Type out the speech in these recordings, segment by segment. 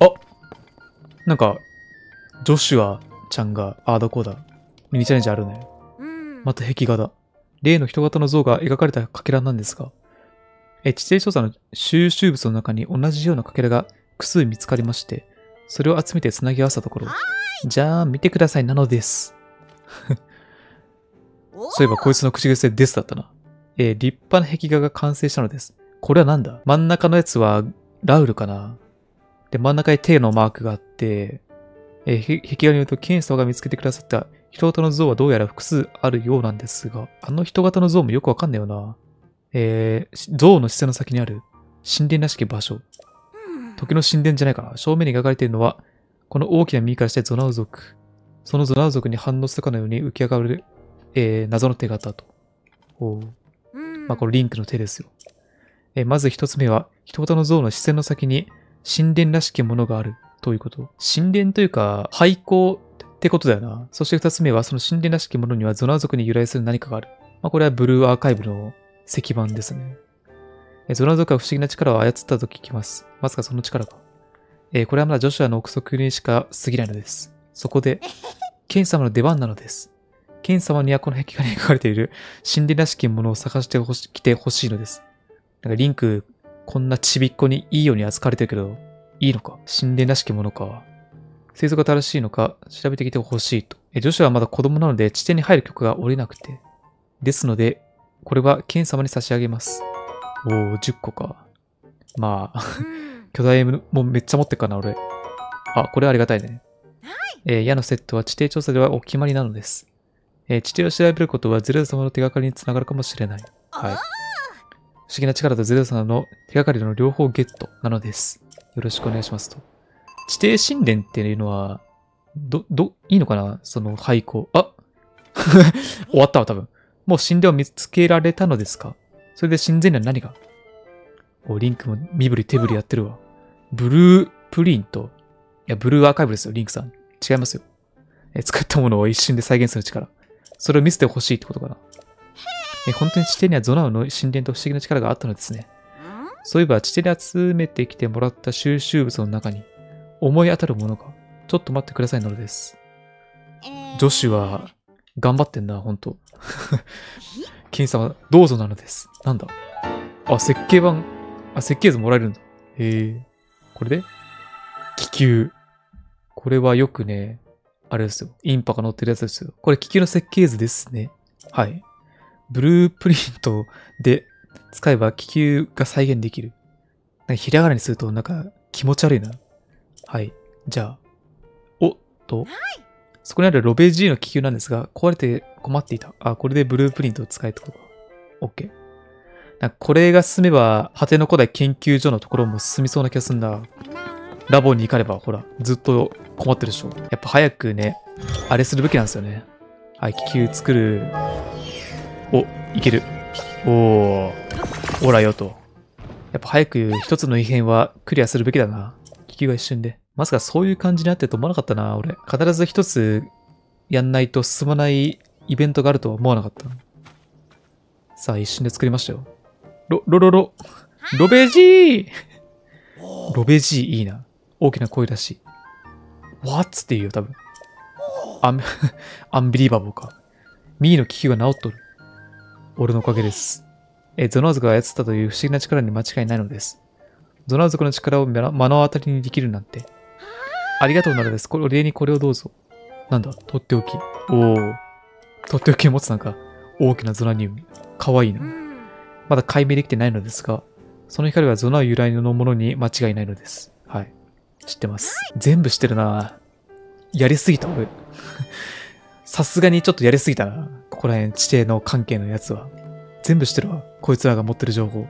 あなんか、ジョシュアちゃんが、ああだこうだ。ミニチャレンジあるね。うん。また壁画だ。例の人型の像が描かれたかけらなんですが、え地底調査の収集物の中に同じようなかけらが複数見つかりまして、それを集めて繋ぎ合わせたところ、じゃあ見てくださいなのです。おそういえばこいつの口癖ですだったな。えー立派な壁画が完成したのです。これはなんだ？真ん中のやつはラウルかな？で、真ん中に手のマークがあって、えーへ壁画によるとケン様が見つけてくださった人型の像はどうやら複数あるようなんですが、あの人型の像もよくわかんないよな。えーし像の視線の先にある神殿らしき場所。うん時の神殿じゃないかな。正面に描かれているのは、この大きな耳からしてゾナウ族。そのゾナウ族に反応するかのように浮き上がる、えー謎の手形と。おまあ、これリンクの手ですよ。えーまず一つ目は、人型の像の視線の先に神殿らしきものがあるということ。神殿というか、廃校ってことだよな。そして二つ目は、その神殿らしきものにはゾナウ族に由来する何かがある。まあ、これはブルーアーカイブの石板ですね。えーゾナウ族は不思議な力を操ったと聞きます。まさかその力か。えーこれはまだジョシュアの憶測にしか過ぎないのです。そこで、ケン様の出番なのです。ケン様にはこの壁画に描かれている神殿らしきものを探してほし、来てほしいのです。なんかリンク、こんなちびっこにいいように扱われてるけど、いいのか？神殿らしきものか？推測が正しいのか？調べてきてほしいと。え、女子はまだ子供なので地点に入る曲が降りなくて。ですので、これはケン様に差し上げます。おー、10個か。まあ、うん巨大もめっちゃ持ってっからな、俺。あ、これはありがたいね。えー矢のセットは地底調査ではお決まりなのです。えー地底を調べることはゼルダ様の手がかりにつながるかもしれない。はい。不思議な力とゼルダ様の手がかりの両方ゲットなのです。よろしくお願いしますと。地底神殿っていうのは、ど、ど、いいのかな？その廃校。あ 終わったわ、多分。もう神殿を見つけられたのですか？それで神殿には何が？お、リンクも身振り手振りやってるわ。ブループリント。いや、ブルーアーカイブですよ、リンクさん。違いますよ。え、作ったものを一瞬で再現する力。それを見せてほしいってことかな。え、本当に地底にはゾナウの神殿と不思議な力があったのですね。そういえば、地底で集めてきてもらった収集物の中に、思い当たるものが、ちょっと待ってくださいなのです。女子は、頑張ってんな、ほんと。金様、どうぞなのです。なんだ？あ、設計版、あ、設計図もらえるんだ。へえ。これで？気球。これはよくね、あれですよ。インパが乗ってるやつですよ。これ気球の設計図ですね。はい。ブループリントで使えば気球が再現できる。なんかひらがなにするとなんか気持ち悪いな。はい。じゃあ。おっと。そこにあるロベ G の気球なんですが、壊れて困っていた。あ、これでブループリントを使えってことか。OK。なんかこれが進めば、果ての古代研究所のところも進みそうな気がすんだ。ラボに行かれば、ほら、ずっと困ってるでしょ。やっぱ早くね、あれするべきなんですよね。はい、気球作る。お、いける。おー、おらよと。やっぱ早く一つの異変はクリアするべきだな。気球が一瞬で。まさかそういう感じになってると思わなかったな、俺。必ず一つやんないと進まないイベントがあるとは思わなかった。さあ、一瞬で作りましたよ。ロ、ロロロ、ロベジーロベジーいいな。大きな声だし。What? って言うよ、多分。アン、アンビリーバボーか。ミーの気球が治っとる。俺のおかげです。え、ゾナウ族が操ったという不思議な力に間違いないのです。ゾナウ族の力を目の当たりにできるなんて。ありがとうなのです。これ、お礼にこれをどうぞ。なんだ、とっておき。おお。とっておきを持つなんか、大きなゾナニウム。かわいいな。まだ解明できてないのですが、その光はゾナウ由来のものに間違いないのです。はい。知ってます。全部知ってるなやりすぎた、俺。さすがにちょっとやりすぎたな。ここら辺、地底の関係のやつは。全部知ってるわ。こいつらが持ってる情報。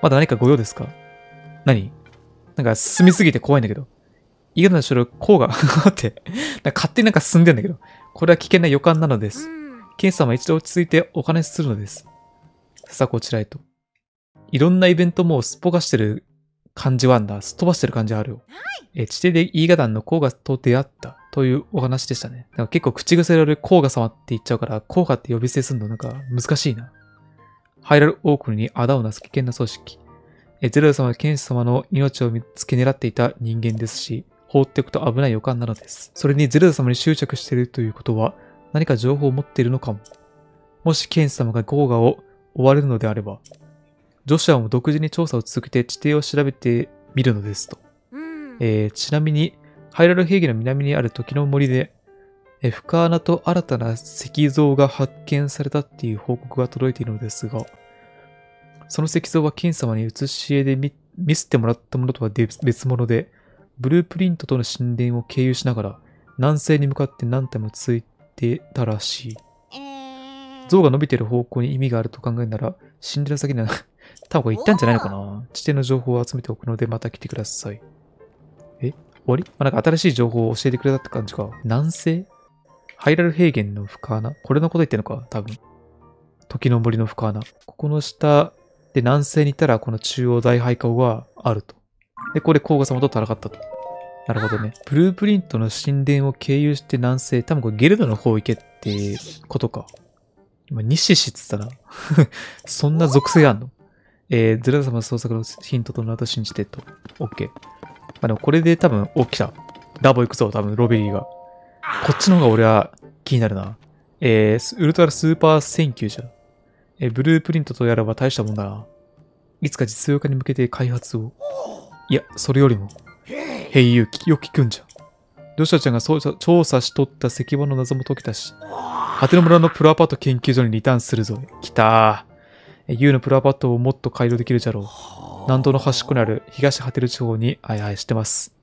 まだ何かご用ですか？何？なんか進みすぎて怖いんだけど。いかなしろ、こうが、待って。勝手になんか進んでんだけど。これは危険な予感なのです。ケンさんは一度落ち着いてお話しするのです。さあ、こちらへと。いろんなイベントもすっぽかしてる感じはあんだ。すっ飛ばしてる感じあるよ。え地底でイーガダンのコーガと出会ったというお話でしたね。なんか結構口癖で俺コーガ様って言っちゃうから、コーガって呼び捨てするのなんか難しいな。ハイラルオークルに仇をなす危険な組織。えゼルダ様はケンシ様の命を見つけ狙っていた人間ですし、放っておくと危ない予感なのです。それにゼルダ様に執着しているということは、何か情報を持っているのかも。もしケンシ様がゴーガを追われるのであれば、ジョシュアも独自に調査を続けて地底を調べてみるのですと。えー、ちなみに、ハイラル平原の南にある時の森で、え深穴と新たな石像が発見されたっていう報告が届いているのですが、その石像は金様に写し絵で見見せてもらったものとは別物で、ブループリントとの神殿を経由しながら、南西に向かって何体もついてたらしい。像が伸びている方向に意味があると考えるなら、神殿の先には多分これ行ったんじゃないのかな地底の情報を集めておくのでまた来てください。え？終わり、まあ、なんか新しい情報を教えてくれたって感じか。南西？ハイラル平原の深穴？これのこと言ってんのか？多分。時の森の深穴？ここの下？で南西に行ったらこの中央大廃校があると。で、これ甲賀様と戦ったと。なるほどね。ブループリントの神殿を経由して南西。多分これゲルドの方行けってことか。今、ニシシって言ったな。そんな属性あんの？えー、ズラ様創作のヒントとなると信じてと。OK。あでもこれで多分、起きた。ラボ行くぞ、多分、ロベリーが。こっちの方が俺は気になるな。えー、 Ultra super thank you じゃ。えー、 blueprint とやらば大したもんだな。いつか実用化に向けて開発を。いや、それよりも。 Hey、よく聞くんじゃ。ジョシュアちゃんが調査しとった石板の謎も解けたし。ハテノ村のプルアパッド研究所にリターンするぞ。来たー。 You のプルアパッドをもっと改良できるじゃろう。南東の端っこにある東ハテノ地方に、はいはい、知ってます。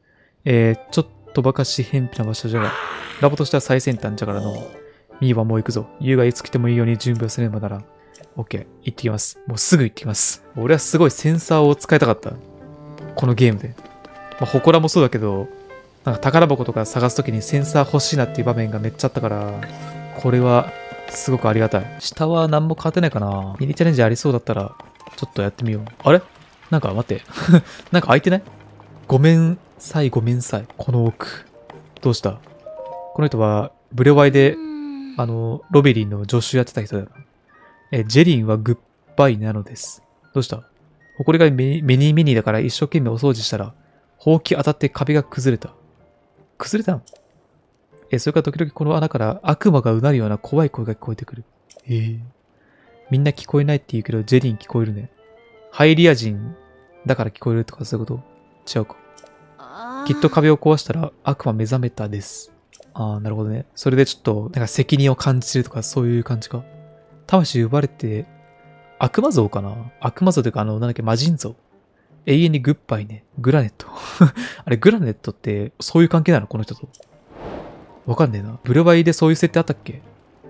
えー、ちょっとばかし偏僻な場所じゃが、ラボとしては最先端じゃからの。ミーはもう行くぞ。ユーがいつ来てもいいように準備をすればならん。オッケー、行ってきます。もうすぐ行ってきます。俺はすごいセンサーを使いたかった。このゲームで。まあ、祠もそうだけど、なんか宝箱とか探すときにセンサー欲しいなっていう場面がめっちゃあったから、これはすごくありがたい。下は何も変わってないかなミニチャレンジありそうだったら、ちょっとやってみよう。あれ？なんか待って。なんか開いてない？ごめんさいごめんさい。この奥。どうした？この人は、ブレワイで、あの、ロベリンの助手やってた人だよな。え、ジェリンはグッバイなのです。どうした？埃がメニーメニーだから一生懸命お掃除したら、ほうき当たって壁が崩れた。崩れたの？え、それから時々この穴から悪魔がうなるような怖い声が聞こえてくる。えー、みんな聞こえないって言うけど、ジェリン聞こえるね。ハイリア人だから聞こえるとかそういうこと？違うか。きっと壁を壊したら悪魔目覚めたです。ああ、なるほどね。それでちょっと、なんか責任を感じてるとかそういう感じか。魂奪われて、悪魔像かな？悪魔像というか、あの、なんだっけ、魔人像。永遠にグッバイね。グラネット。あれ、グラネットってそういう関係なの？この人と。わかんねえな。ブルバイでそういう設定あったっけ？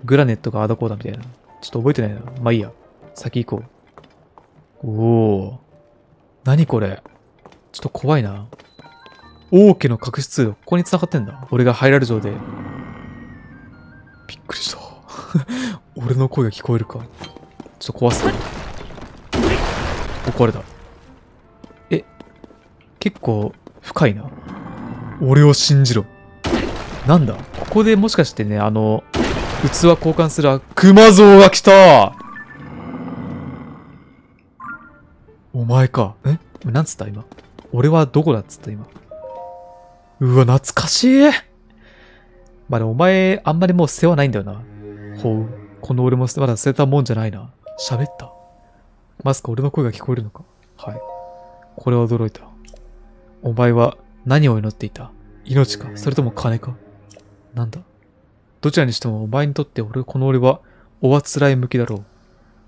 グラネットがアダコーダみたいな。ちょっと覚えてないな。まあいいや。先行こう。おお。何これ。ちょっと怖いな。王家の隠し通路。ここに繋がってんだ。俺が入られる上で。びっくりした。俺の声が聞こえるか。ちょっと怖すぎる。お、壊れた。え、結構深いな。俺を信じろ。なんだここでもしかしてね、あの、器交換するあ熊像が来たお前か。え？なんつった？今。俺はどこだっつった？今。うわ、懐かしいまあ、でもお前、あんまりもう世話ないんだよな。ほう。この俺もまだ捨てたもんじゃないな。喋った。まさか俺の声が聞こえるのか？はい。これは驚いた。お前は何を祈っていた？命か？それとも金か？なんだ？どちらにしてもお前にとって俺、この俺は、おあつらい向きだろう。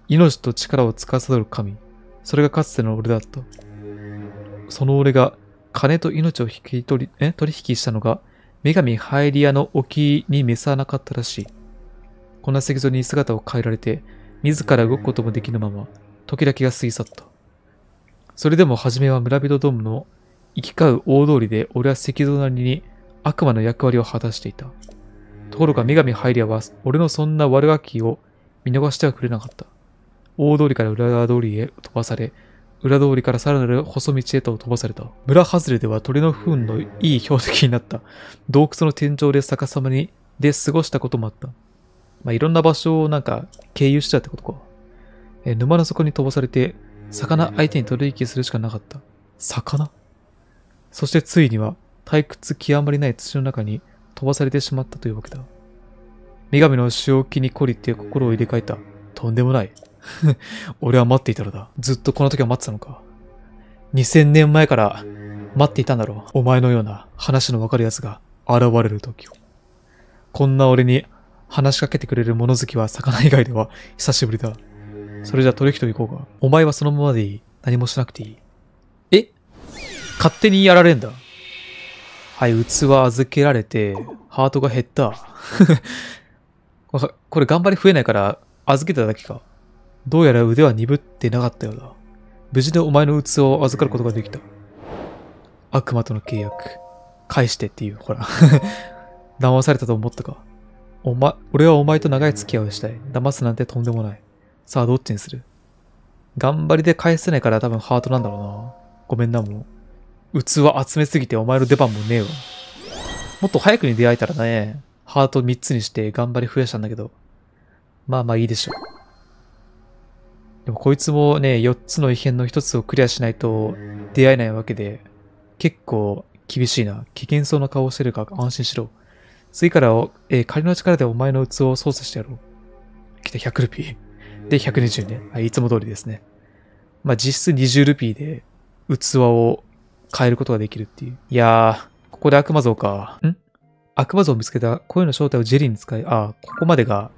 命と力を司る神。それがかつての俺だった。その俺が、金と命を引き取り、え取引したのが、女神ハイリアの沖に召さなかったらしい。こんな石像に姿を変えられて、自ら動くこともできぬまま、時々が過ぎ去った。それでも初めは村人どもの行き交う大通りで俺は石像なりに悪魔の役割を果たしていた。ところが女神ハイリアは俺のそんな悪ガキを見逃してはくれなかった。大通りから裏側通りへ飛ばされ、裏通りからさらなる細道へと飛ばされた。村外れでは鳥の糞のいい標的になった洞窟の天井で逆さまにで過ごしたこともあった。まあ、いろんな場所をなんか経由したってことか。え沼の底に飛ばされて、魚相手に取引するしかなかった。魚？そしてついには退屈極まりない土の中に飛ばされてしまったというわけだ。女神の仕置きに懲りて心を入れ替えた。とんでもない。俺は待っていたのだ。ずっとこの時は待ってたのか。2000年前から待っていたんだろう。お前のような話のわかる奴が現れる時を。こんな俺に話しかけてくれる物好きは魚以外では久しぶりだ。それじゃ取引と行こうか。お前はそのままでいい。何もしなくていい。え？勝手にやられんだ。はい、器預けられて、ハートが減った。これ頑張り増えないから預けただけか。どうやら腕は鈍ってなかったようだ。無事でお前の器を預かることができた。悪魔との契約。返してっていう、ほら。騙されたと思ったか。おま、俺はお前と長い付き合いをしたい。騙すなんてとんでもない。さあ、どっちにする？頑張りで返せないから多分ハートなんだろうな。ごめんな、もう。器集めすぎてお前の出番もねえわ。もっと早くに出会えたらね、ハート3つにして頑張り増やしたんだけど。まあまあいいでしょう。でもこいつもね、4つの異変の1つをクリアしないと出会えないわけで、結構厳しいな。危険そうな顔をしてるから安心しろ。次から、えー仮の力でお前の器を操作してやろう。来た100ルピー。で、120ね。はい、いつも通りですね。まあ、実質20ルピーで器を変えることができるっていう。いやー、ここで悪魔像か。ん？悪魔像を見つけた声の正体をジェリーに使い、あ、ここまでが、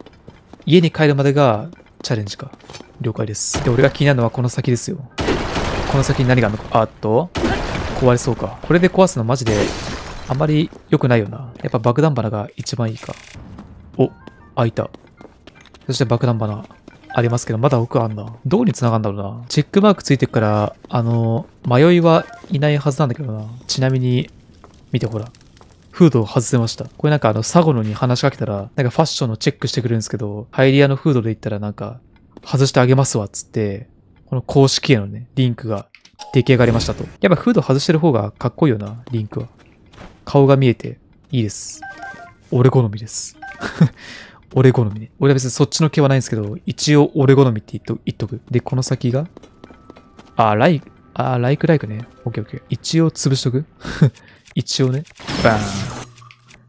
家に帰るまでがチャレンジか。了解です。で、俺が気になるのはこの先ですよ。この先に何があるのか。あっと、壊れそうか。これで壊すのマジで、あまり良くないよな。やっぱ爆弾花が一番いいか。お、開いた。そして爆弾花ありますけど、まだ奥あんな。どこに繋がるんだろうな。チェックマークついてるから、あの、迷いはいないはずなんだけどな。ちなみに、見てほら。フードを外せました。これなんかあの、サゴノに話しかけたら、なんかファッションのチェックしてくれるんですけど、ハイリアのフードで言ったらなんか、外してあげますわ、つって、この公式へのね、リンクが出来上がりましたと。やっぱフード外してる方がかっこいいよな、リンクは。顔が見えていいです。俺好みです。俺好みね。俺は別にそっちの毛はないんですけど、一応俺好みって言っと言っとく。で、この先があ、ライ、あ、ライクライクね。オッケーオッケー。一応潰しとく一応ね。バー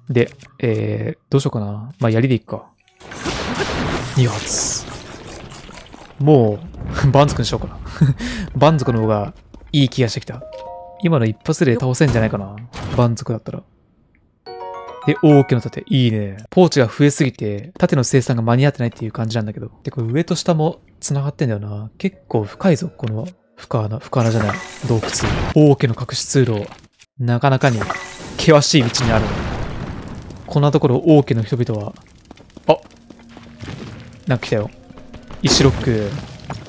ン。で、えー、どうしようかな。まあ、槍でいっか。2発。もう、バンズクにしようかな。バンズクの方がいい気がしてきた。今の一発で倒せんじゃないかな。バンズクだったら。で、大きな盾。いいね。ポーチが増えすぎて、盾の生産が間に合ってないっていう感じなんだけど。で、これ上と下も繋がってんだよな。結構深いぞ、この深穴、深穴じゃない。洞窟。大きな隠し通路。なかなかに険しい道にある。こんなところ王家の人々は、あなんか来たよ。石ロック。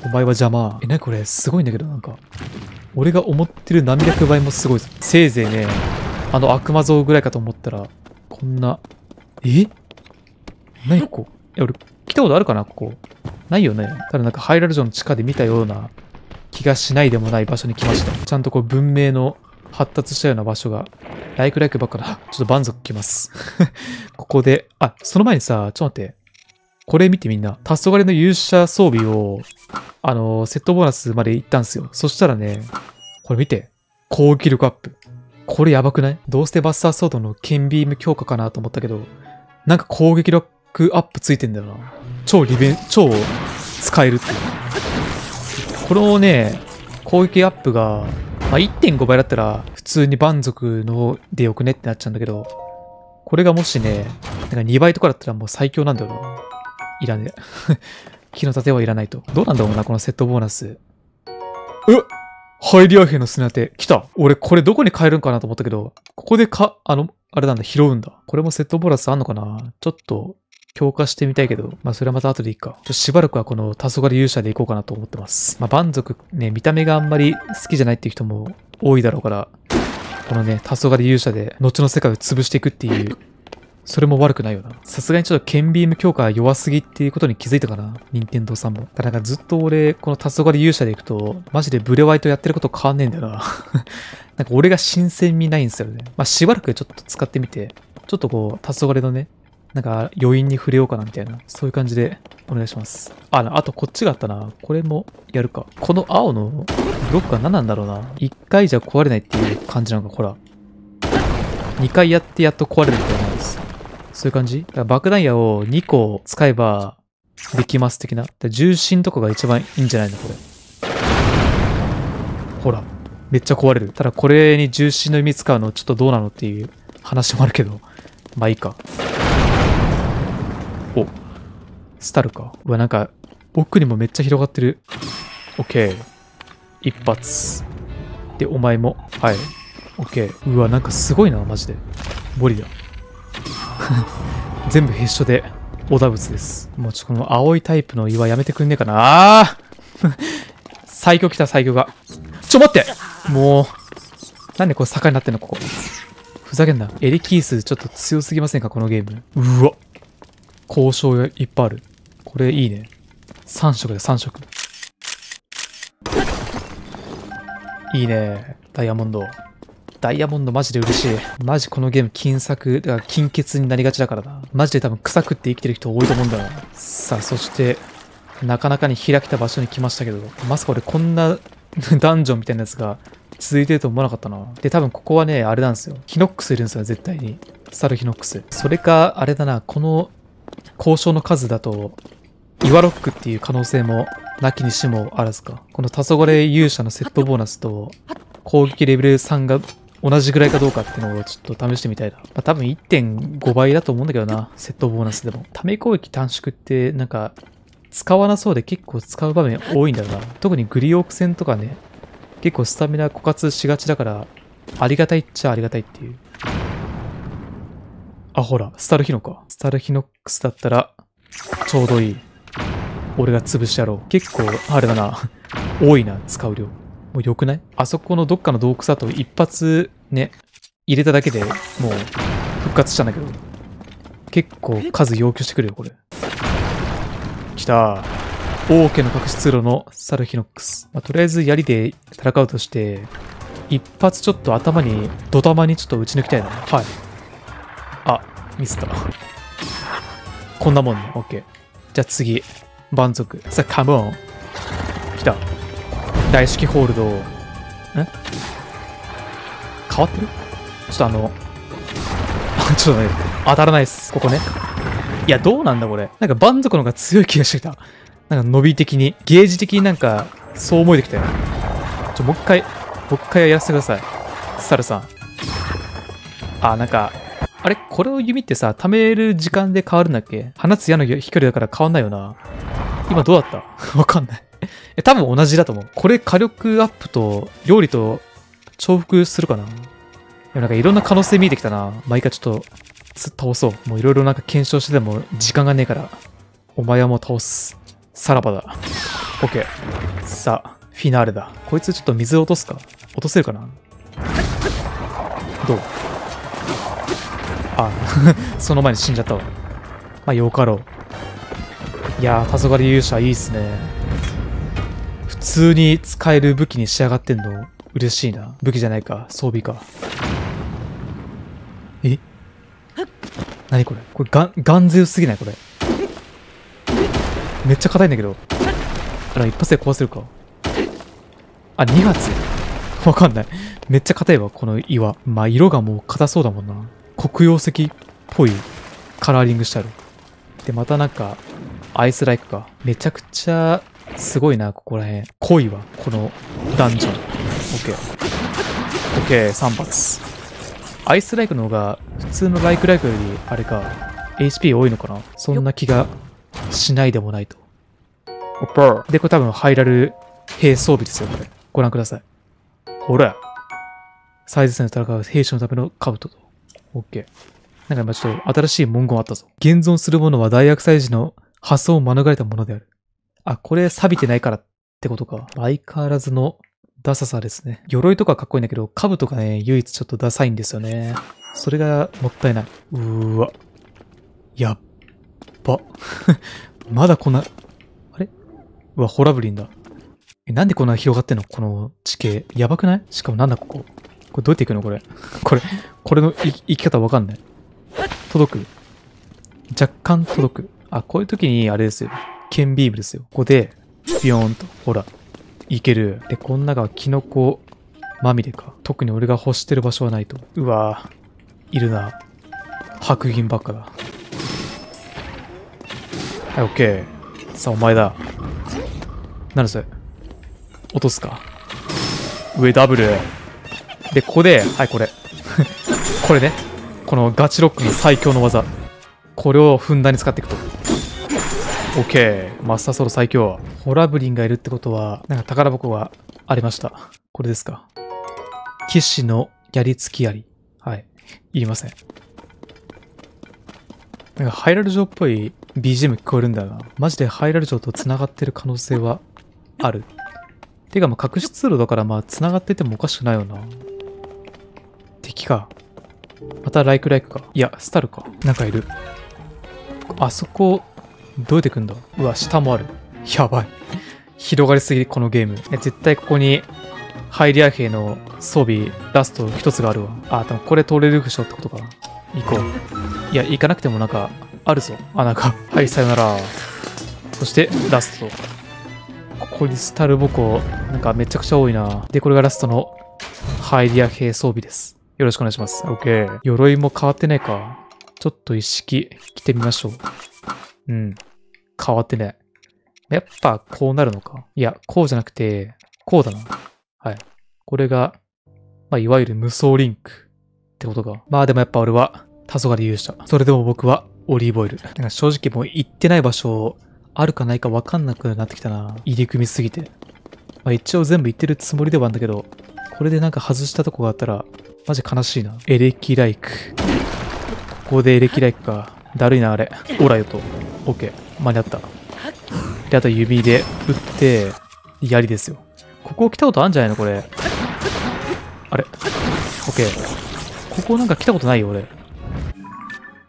お前は邪魔。え、なにこれ？すごいんだけど、なんか。俺が思ってる何百倍もすごいぞ。せいぜいね、あの悪魔像ぐらいかと思ったら、こんな、え？何ここ？いや、俺、来たことあるかな？ここ。ないよね。ただなんかハイラル城の地下で見たような気がしないでもない場所に来ました。ちゃんとこう文明の発達したような場所が、ライクライクばっかだ。ちょっと満足来ます。ここで、あ、その前にさ、ちょっと待って。これ見てみんな。黄昏の勇者装備を、あの、セットボーナスまで行ったんすよ。そしたらね、これ見て。攻撃力アップ。これやばくない？どうしてバスターソードの剣ビーム強化かなと思ったけど、なんか攻撃力アップついてんだよな。超利便、超使えるっていう。このね、攻撃アップが、まあ、1.5倍だったら普通に蛮族のでよくねってなっちゃうんだけど、これがもしね、なんか2倍とかだったらもう最強なんだよな。いらねえ。木の盾はいらないと。どうなんだろうな、このセットボーナス。うっハイリア兵の砂手。来た。俺これどこに変えるんかなと思ったけど、ここでか、あの、あれなんだ、拾うんだ。これもセットボーナスあんのかなちょっと、強化してみたいけど、まあそれはまた後でいいか。ちょしばらくはこの黄昏勇者でいこうかなと思ってます。まあ蛮族ね、見た目があんまり好きじゃないっていう人も多いだろうから、このね、黄昏勇者で後の世界を潰していくっていう、それも悪くないよな。さすがにちょっと剣ビーム強化弱すぎっていうことに気づいたかな。任天堂さんも。だからなかずっと俺、この黄昏勇者でいくと、マジでブレワイとやってること変わんねえんだよな。なんか俺が新鮮味ないんですよね。まあしばらくちょっと使ってみて、ちょっとこう、黄昏のね、なんか余韻に触れようかなみたいな、そういう感じでお願いします。あ、あとこっちがあったな。これもやるか。この青のブロックは何なんだろうな。一回じゃ壊れないっていう感じなのか、ほら。二回やってやっと壊れるみたいなんです。そういう感じ？だから爆弾矢を2個使えばできます的な。重心とかが一番いいんじゃないのこれ。ほら。めっちゃ壊れる。ただこれに重心の意味使うのちょっとどうなのっていう話もあるけど。まあいいか。お。スタルか。うわ、なんか、奥にもめっちゃ広がってる。オッケー。一発。で、お前も。はい。オッケー。うわ、なんかすごいな、マジで。ボリだ。全部へっしょで、小田物です。もうちょこの青いタイプの岩やめてくんねえかな。あー 最強来た、最強が。ちょ、待ってもう、なんでこれ坂になってんの、ここ。ふざけんな。エリキースちょっと強すぎませんか、このゲーム。うわ。交渉がいっぱいある。これいいね。3色で3色。いいね。ダイヤモンド。ダイヤモンドマジで嬉しい。マジこのゲーム金策、だから金欠になりがちだからな。マジで多分臭くって生きてる人多いと思うんだよな。さあ、そして、なかなかに開けた場所に来ましたけど、まさか俺こんな ダンジョンみたいなやつが続いてると思わなかったな。で、多分ここはね、あれなんですよ。ヒノックスいるんですよ、絶対に。スタルヒノックス。それか、あれだな、この交渉の数だと、岩ロックっていう可能性もなきにしもあらずか。この黄昏勇者のセットボーナスと攻撃レベル3が同じぐらいかどうかっていうのをちょっと試してみたいな。まあ、多分1.5倍だと思うんだけどな。セットボーナスでも。ため攻撃短縮ってなんか使わなそうで結構使う場面多いんだよな。特にグリオーク戦とかね、結構スタミナ枯渇しがちだから、ありがたいっちゃありがたいっていう。あ、ほら、スタルヒノか。スタルヒノックスだったら、ちょうどいい。俺が潰してやろう。結構、あれだな。多いな、使う量。もう良くない？あそこのどっかの洞窟だと一発ね、入れただけでもう復活したんだけど。結構数要求してくるよ、これ。来た。王家の隠し通路のサルヒノックス。まあ、とりあえず槍で戦うとして、一発ちょっと頭に、ドタマにちょっと撃ち抜きたいな。はい。ミスった。こんなもんね。オッケー。じゃあ次。満足。さあ、カモン。来た。大式ホールド。ん変わってる？ちょっとあの、ちょっとね、当たらないっす。ここね。いや、どうなんだこれ。なんか蛮族の方が強い気がしてきた。なんか伸び的に、ゲージ的になんか、そう思えてきたよ。ちょ、もう一回、もう一回やらせてください。スタルさん。あ、なんか、あれこれを弓ってさ、貯める時間で変わるんだっけ？放つ矢の飛距離だから変わんないよな。今どうだった？わかんない。え、多分同じだと思う。これ火力アップと料理と重複するかな？でもなんかいろんな可能性見えてきたな。まあいいかちょっと倒そう。もういろいろなんか検証してても時間がねえから。お前はもう倒す。さらばだ。オッケー。さあ、フィナーレだ。こいつちょっと水落とすか？落とせるかな？どう？あ、その前に死んじゃったわ。まあ、よかろう。いやー、黄昏勇者いいっすね。普通に使える武器に仕上がってんの嬉しいな。武器じゃないか、装備か。え？何これ？これガン、ガン強すぎない？これ。めっちゃ硬いんだけど。あら、一発で壊せるか。あ、2発？わかんない。めっちゃ硬いわ、この岩。まあ、色がもう硬そうだもんな。黒曜石っぽいカラーリングしてある。で、またなんか、アイスライクか。めちゃくちゃすごいな、ここら辺。濃いわ、このダンジョン。オッケー。オッケー、3発。アイスライクの方が、普通のライクライクより、あれか、HP 多いのかな？そんな気がしないでもないと。オッパー。で、これ多分ハイラル兵装備ですよ、これ。ご覧ください。ほら。最前線で戦う兵士のための兜と。オッケー。なんか今ちょっと新しい文言あったぞ。現存するものは大悪祭時の発想を免れたものである。あ、これ錆びてないからってことか。相変わらずのダサさですね。鎧とかかっこいいんだけど、兜がね、唯一ちょっとダサいんですよね。それがもったいない。うーわ。やっば。まだこんな、あれ？うわ、ホラブリンだ。え、なんでこんな広がってんの？この地形。やばくない？しかもなんだここ？これどうやって行くのこれ？これ、これのい生き方わかんない。届く若干届く。あ、こういう時にあれですよ。剣ビームですよ。ここで、ビヨーンと。ほら。いける。で、こん中はキノコまみれか。特に俺が欲してる場所はないと。うわぁ。いるな。白銀ばっかだ。はい、オッケー。さあ、お前だ。何それ落とすか。上ダブル。で、ここで、はい、これ。これね。このガチロックの最強の技。これをふんだんに使っていくと。オッケー。マスターソロ最強。ホラブリンがいるってことは、なんか宝箱がありました。これですか。騎士のやりつき槍。はい。言いません。なんかハイラル城っぽい BGM 聞こえるんだよな。マジでハイラル城と繋がってる可能性はある。てかまあ隠し通路だからまあ繋がっててもおかしくないよな。敵か。またライクライクか。いや、スタルか。なんかいる。あそこ、どうやってくんだ？うわ、下もある。やばい。広がりすぎ、このゲーム。絶対ここに、ハイリア兵の装備、ラスト一つがあるわ。あ、多分これ通れるでしょってことかな。行こう。いや、行かなくてもなんか、あるぞ。あ、なんか、はい、さよなら。そして、ラスト。ここにスタルボコ、なんかめちゃくちゃ多いな。で、これがラストのハイリア兵装備です。よろしくお願いします。OK。鎧も変わってないか。ちょっと一式着てみましょう。うん。変わってない。やっぱこうなるのか。いや、こうじゃなくて、こうだな。はい。これが、まあ、いわゆる無双リンクってことか。まあでもやっぱ俺は、黄昏勇者。それでも僕はオリーブオイル。なんか正直もう行ってない場所、あるかないかわかんなくなってきたな。入り組みすぎて。まあ一応全部行ってるつもりではあるんだけど、これでなんか外したとこがあったら、マジ悲しいな。エレキライク。ここでエレキライクか。だるいな、あれ。オラよと。オッケー。間に合った。で、あと指で打って、槍ですよ。ここ来たことあるんじゃないの？これ。あれ。オッケー。ここなんか来たことないよ、俺。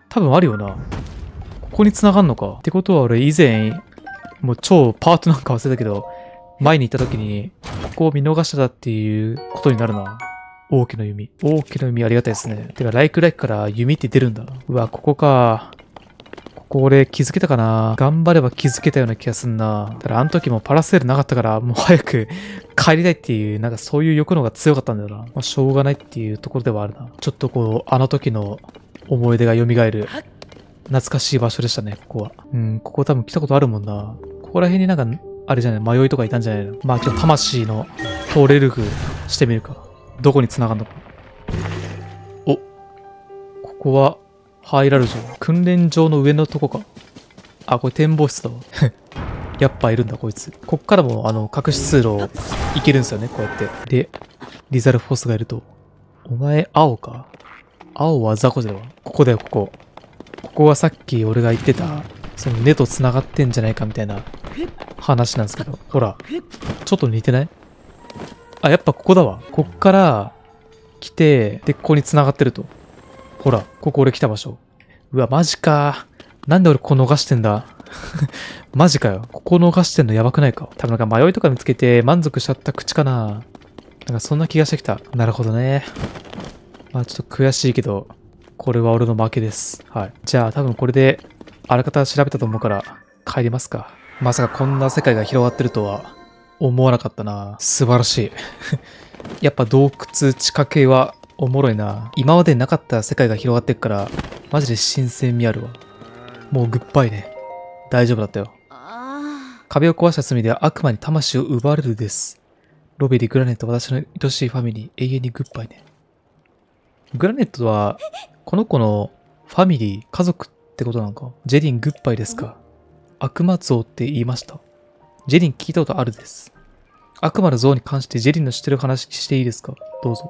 多分あるよな。ここに繋がんのか。ってことは俺以前、もう超パートなんか忘れたけど、前に行った時に、ここを見逃してたっていうことになるな。大きな弓。大きな弓ありがたいですね。てか、ライクライクから弓って出るんだ。うわ、ここか。ここ俺気づけたかな頑張れば気づけたような気がすんな。ただあの時もパラセールなかったから、もう早く 帰りたいっていう、なんかそういう欲の方が強かったんだよな。まあ、しょうがないっていうところではあるな。ちょっとこう、あの時の思い出が蘇る。懐かしい場所でしたね、ここは。うん、ここ多分来たことあるもんな。ここら辺になんか、あれじゃない、迷いとかいたんじゃないの？まあ、ちょっと魂の通れる風してみるか。どこに繋がるの？か。お、ここは、ハイラル城。訓練場の上のとこか。あ、これ展望室だわ。やっぱいるんだ、こいつ。こっからも、あの、隠し通路行けるんですよね、こうやって。で、リザルフォスがいると。お前、青か？青はザコだわ。ここだよ、ここ。ここはさっき俺が言ってた、その根と繋がってんじゃないかみたいな話なんですけど。ほら、ちょっと似てない？あ、やっぱここだわ。こっから来て、で、ここに繋がってると。ほら、ここ俺来た場所。うわ、マジか。なんで俺ここ逃してんだ マジかよ。ここ逃してんのやばくないか。多分なんか迷いとか見つけて満足しちゃった口かな。なんかそんな気がしてきた。なるほどね。まあちょっと悔しいけど、これは俺の負けです。はい。じゃあ多分これで、あらかた調べたと思うから、帰りますか。まさかこんな世界が広がってるとは思わなかったな。素晴らしい。やっぱ洞窟地下系はおもろいな。今までなかった世界が広がってっから、マジで新鮮味あるわ。もうグッバイね。大丈夫だったよ。壁を壊した罪で悪魔に魂を奪われるです。ロビーでグラネット私の愛しいファミリー、永遠にグッバイね。グラネットは、この子のファミリー、家族ってことなのか？ジェリングッバイですか？悪魔像って言いました？ジェリン聞いたことあるです。悪魔の像に関してジェリンの知ってる話していいですか？どうぞ。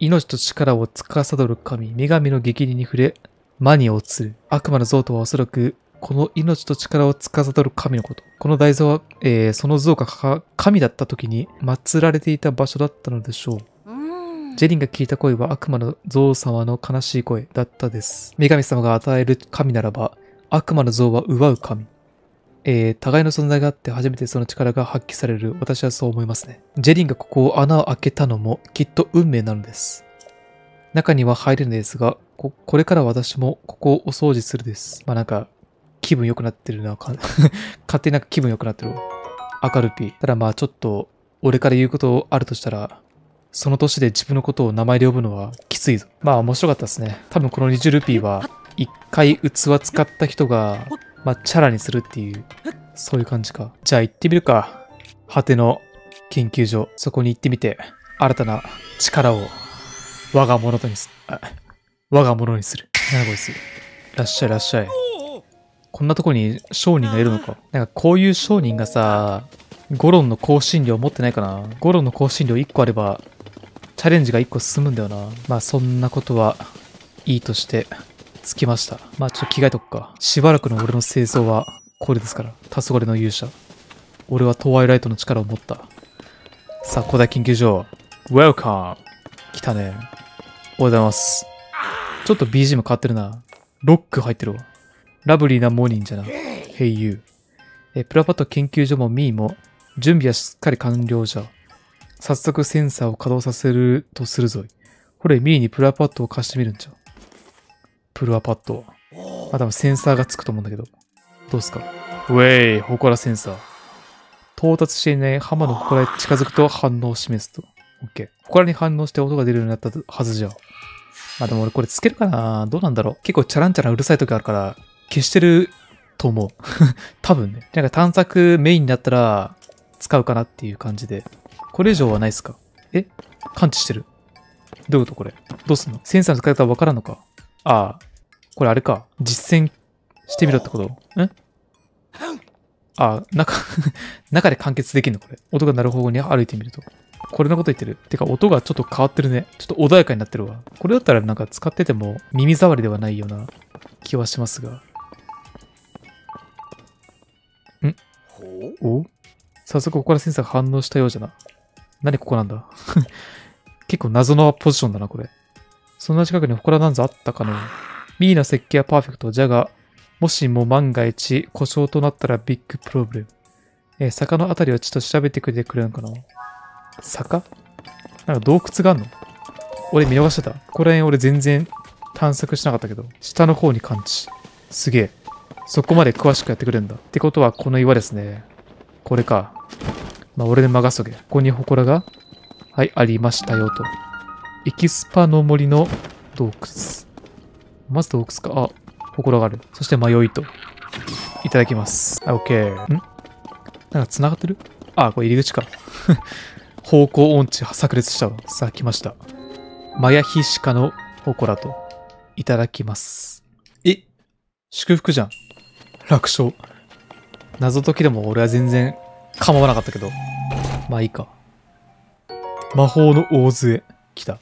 命と力を司る神、女神の激励に触れ、魔に落ちる。悪魔の像とはおそらく、この命と力を司る神のこと。この大像は、えー、その像が神だった時に祀られていた場所だったのでしょう。ジェリンが聞いた声は悪魔の像様の悲しい声だったです。女神様が与える神ならば、悪魔の像は奪う神。えー、互いの存在があって初めてその力が発揮される。私はそう思いますね。ジェリンがここを穴を開けたのもきっと運命なのです。中には入れるのですが、こ、これから私もここをお掃除するです。まあなんか、気分良くなってるな。か 勝手になんか気分良くなってるわ。明るピー。ただまあちょっと、俺から言うことあるとしたら、その年で自分のことを名前で呼ぶのはきついぞ。まあ面白かったですね。多分この20ルピーは、一回器使った人が、まあチャラにするっていう、そういう感じか。じゃあ行ってみるか。果ての研究所。そこに行ってみて、新たな力を我が物とにす、あ我が物にする。なこいつ。いらっしゃいいらっしゃい。こんなとこに商人がいるのか。なんかこういう商人がさ、ゴロンの香辛料持ってないかなゴロンの香辛料1個あれば、チャレンジが1個進むんだよな。まあそんなことはいいとして、着きました。まあちょっと着替えとくか。しばらくの俺の清掃はこれですから。黄昏の勇者。俺はトワイライトの力を持った。さあ、古代研究所。Welcome! 来たね。おはようございます。ちょっと BGM 変わってるな。ロック入ってるわ。 Lovely な morning じゃな。Hey you. え、プルアパッド研究所も me も準備はしっかり完了じゃ。早速センサーを稼働させるとするぞい。ほれ、 me にプルアパッドを貸してみるんじゃ。プルアパッド。まあ多分センサーがつくと思うんだけど。どうすか？ウェイ、ホコラセンサー。到達していない破魔の祠へ近づくと反応を示すと。OK。祠に反応して音が出るようになったはずじゃ。まあでも俺これつけるかな？どうなんだろう？結構チャランチャランうるさい時あるから、消してると思う。多分ね。なんか探索メインになったら使うかなっていう感じで。これ以上はないっすか？え？感知してる。どういうことこれ？どうすんの？センサーの使い方わからんのか？ああ。これあれか。実践してみろってこと？んあ、中、中で完結できるのこれ。音が鳴る方向に歩いてみると。これのこと言ってる。てか、音がちょっと変わってるね。ちょっと穏やかになってるわ。これだったらなんか使ってても耳障りではないような気はしますが。ん？お？早速ここからセンサーが反応したようじゃな。何ここなんだ？結構謎のポジションだな、これ。そんな近くに祠なんぞあったかのミーの設計はパーフェクト。じゃが、もしも万が一故障となったら big problem。えー坂のあたりをちょっと調べてくれてくれるのかな？坂？なんか洞窟があんの？俺見逃してた。ここら辺俺全然探索しなかったけど、下の方に感知。すげえ。そこまで詳しくやってくれるんだ。ってことはこの岩ですね。これか。まあ俺で任せとけ。ここに祠がはい、ありましたよと。エキスパの森の洞窟。まず洞窟か。あ、祠がある。そして迷いと。いただきます。あ、オッケー。ん？なんか繋がってる？あ、これ入り口か。方向音痴炸裂したわ。さあ来ました。マヤヒシカの祠と。いただきます。え？祝福じゃん。楽勝。謎解きでも俺は全然構わなかったけど。まあいいか。魔法の大杖。来た。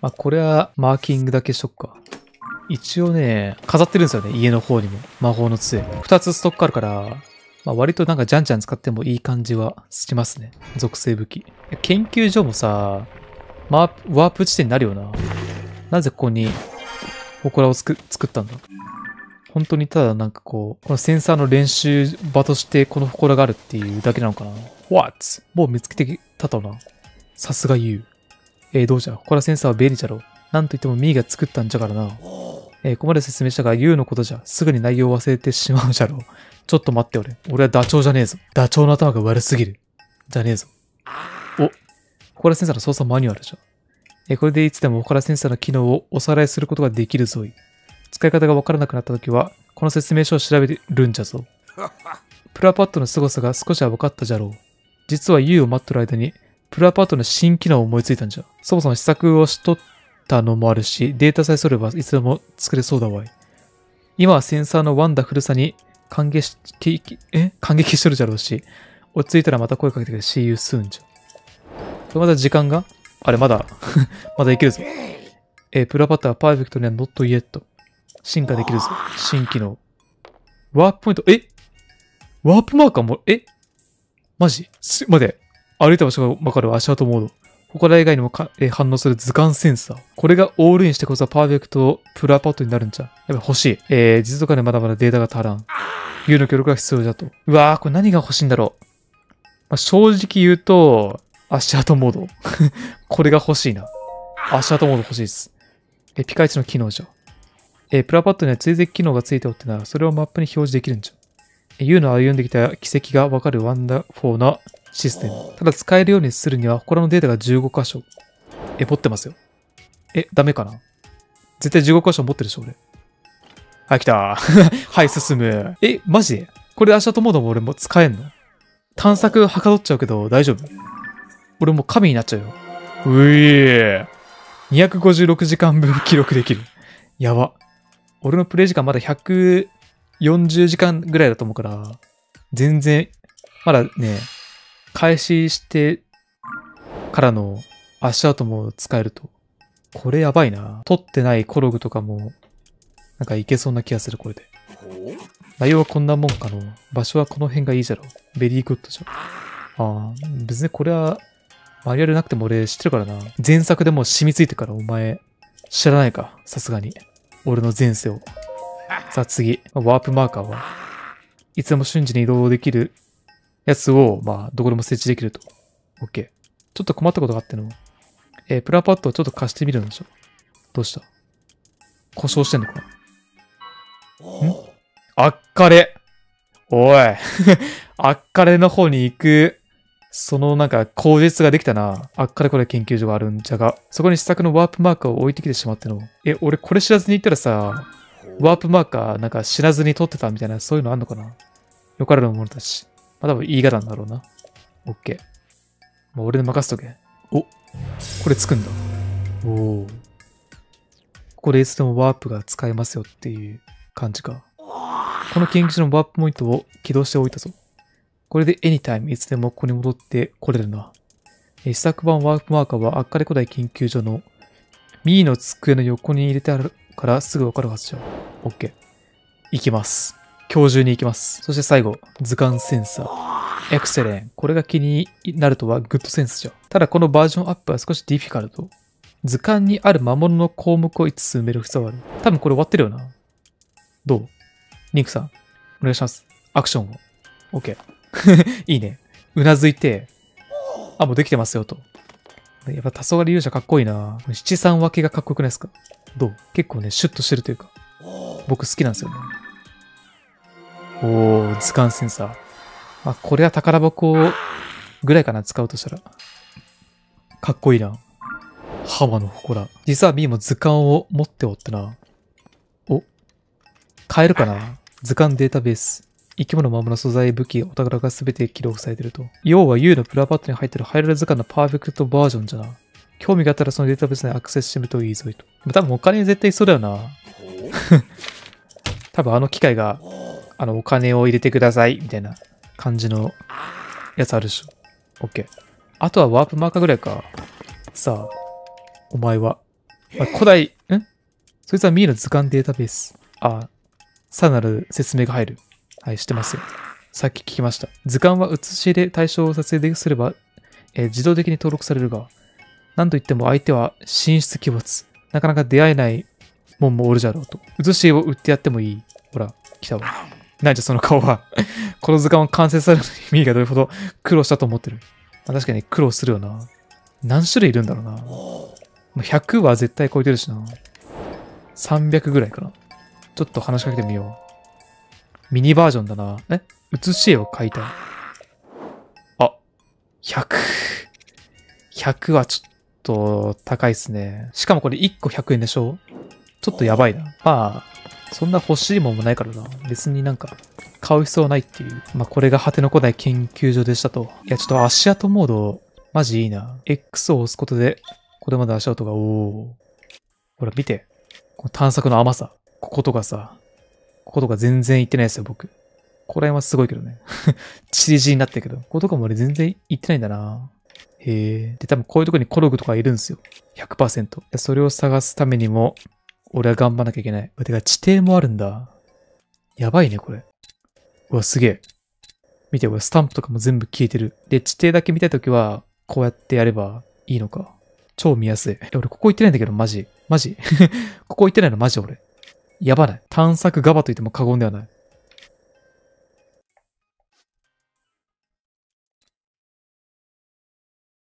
まあこれはマーキングだけしとくか。一応ね、飾ってるんですよね。家の方にも。魔法の杖。二つストックあるから、まあ割となんかじゃんじゃん使ってもいい感じはしますね。属性武器。研究所もさ、マープワープ地点になるよな。なぜここに、祠をつく作ったんだ？本当にただなんかこう、このセンサーの練習場としてこの祠があるっていうだけなのかな ?What? もう見つけてたとな。さすが You。えー、どうじゃ？祠センサーは便利じゃろ。なんといってもミーが作ったんじゃからな。えーここまで説明したが You のことじゃ。すぐに内容を忘れてしまうじゃろう。ちょっと待って俺。俺はダチョウじゃねえぞ。ダチョウの頭が悪すぎる。じゃねえぞ。お、祠センサーの操作マニュアルじゃ。えーこれでいつでも祠センサーの機能をおさらいすることができるぞい。使い方がわからなくなったときは、この説明書を調べるんじゃぞ。プルアパッドの凄さが少しは分かったじゃろう。実は U を待ってる間に、プルアパッドの新機能を思いついたんじゃ。そもそも試作をしとったのもあるし、データさえあればいつでも作れそうだわい。今はセンサーの wonderful さに感激し、え？感激しとるじゃろうし、落ち着いたらまた声かけてくれ、See you soon じゃ。まだ時間が？あれ、まだ、まだいけるぞ。えープルアパッドはパーフェクトには not yet。進化できるぞ。新機能。ワープポイント、え？ワープマーカーも、え？マジ？す、まで。歩いた場所がわかる足跡モード。祠以外にもか、え反応する図鑑センサー。これがオールインしてこそパーフェクトプラパッドになるんじゃ。やっぱ欲しい。えー、実とかでまだまだデータが足らん。U の協力が必要だと。うわー、これ何が欲しいんだろう。まあ、正直言うと、足跡モード。これが欲しいな。足跡モード欲しいです。え、ピカイチの機能じゃ。え、プルアパッドには追跡機能がついておってな、それをマップに表示できるんじゃ。え、 you の歩んできた軌跡がわかる wonderful なシステム。ただ使えるようにするには、他のデータが15箇所。え、持ってますよ。え、ダメかな？絶対15箇所持ってるでしょ、俺。はい、来た。はい、進む。え、マジ？でこれで足跡モードも俺も使えんの？探索はかどっちゃうけど大丈夫？俺もう神になっちゃうよ。うえー。256時間分記録できる。やば。俺のプレイ時間まだ140時間ぐらいだと思うから、全然、まだね、開始してからの足跡も使えると。これやばいな。撮ってないコログとかも、なんかいけそうな気がする、これで。内容はこんなもんかの。場所はこの辺がいいじゃろ。 very good じゃん。ああ、別にこれは、マニュアルなくても俺知ってるからな。前作でも染みついてからお前、知らないか。さすがに。俺の前世を。さあ次。ワープマーカーは、いつでも瞬時に移動できるやつを、まあ、どこでも設置できると。OK。ちょっと困ったことがあっての。えー、プルアパッドをちょっと貸してみるんでしょ。どうした？故障してんのかな？ん？あっかれ。おい。あっかれの方に行く、そのなんか口実ができたな。あっかれこれ研究所があるんじゃが、そこに試作のワープマーカーを置いてきてしまっての。え、俺これ知らずに行ったらさ、ワープマーカーなんか知らずに撮ってたみたいな、そういうのあんのかな？よからぬものだし。まあ多分言い方なんだろうな。オッケー。もう俺で任せとけ。お、これつくんだ。おお。ここでいつでもワープが使えますよっていう感じか。この研究所のワープポイントを起動しておいたぞ。これで anytime いつでもここに戻ってこれるな。試作版ワープマーカーはアッカレ古代研究所のミーの机の横に入れてあるからすぐわかるはずじゃ。OK。行きます。今日中に行きます。そして最後、図鑑センサー。エクセレン。これが気になるとはグッドセンスじゃ。ただこのバージョンアップは少しディフィカルト。図鑑にある魔物の項目を5つ埋める必要がある。多分これ終わってるよな。どう？リンクさん、お願いします。アクションを。OK。いいね。うなずいて、あ、もうできてますよと。やっぱ黄昏勇者かっこいいな七三分けがかっこよくないですか？どう？結構ね、シュッとしてるというか。僕好きなんですよね。おー、図鑑センサー。まあ、これは宝箱ぐらいかな、使うとしたら。かっこいいな。浜の祠。実は B も図鑑を持っておってな。お、買えるかな図鑑データベース。生き物、魔物、素材、武器、お宝が全て記録されてると。要は U のプラパッドに入ってるハイラル図鑑のパーフェクトバージョンじゃな。興味があったらそのデータベースにアクセスしてみるといいぞいと。多分お金絶対そうだよな。多分あの機械が、あのお金を入れてください、みたいな感じのやつあるでしょ。OK。あとはワープマーカーぐらいか。さあ、お前は。あ、古代、んそいつはミーの図鑑データベース。あ、さらなる説明が入る。はい、してますよ。さっき聞きました。図鑑は写し入れ対象を撮影すれば、えー、自動的に登録されるが、なんといっても相手は神出鬼没。なかなか出会えないもんもおるじゃろうと。写しを売ってやってもいい。ほら、来たわ。なんじゃその顔は この図鑑を完成される意味がどれほど苦労したと思ってる。まあ、確かに苦労するよな。何種類いるんだろうな。100は絶対超えてるしな。300ぐらいかな。ちょっと話しかけてみよう。ミニバージョンだな。え？写し絵を描いた。あ、100。100はちょっと高いっすね。しかもこれ1個100円でしょ？ちょっとやばいな。まあ、そんな欲しいもんもないからな。別になんか、買う必要はないっていう。まあ、これが果ての古代研究所でしたと。いや、ちょっと足跡モード、マジいいな。X を押すことで、これまで足跡が、おー。ほら、見て。この探索の甘さ。こことかさ、こことか全然行ってないですよ、僕。これはすごいけどね。チリジになってるけど。こことかも俺全然行ってないんだな。へえ。で、多分こういうとこにコログとかいるんですよ。100%。それを探すためにも、俺は頑張んなきゃいけない。てか、地底もあるんだ。やばいね、これ。うわ、すげえ。見て、これスタンプとかも全部消えてる。で、地底だけ見たいときは、こうやってやればいいのか。超見やすい。え、俺ここ行ってないんだけど、マジ。マジ ここ行ってないのマジ俺。やばない。探索ガバと言っても過言ではない。